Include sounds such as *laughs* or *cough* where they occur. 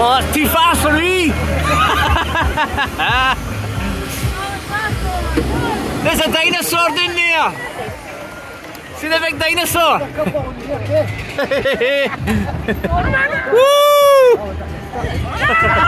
Oh, ti fa lì! There's a dinosaur in there! See the big dinosaur? Woo! *laughs*